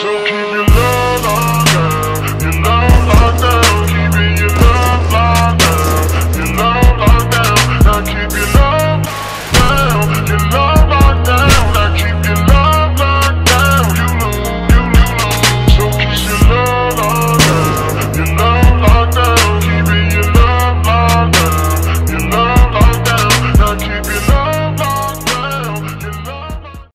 So keep your love.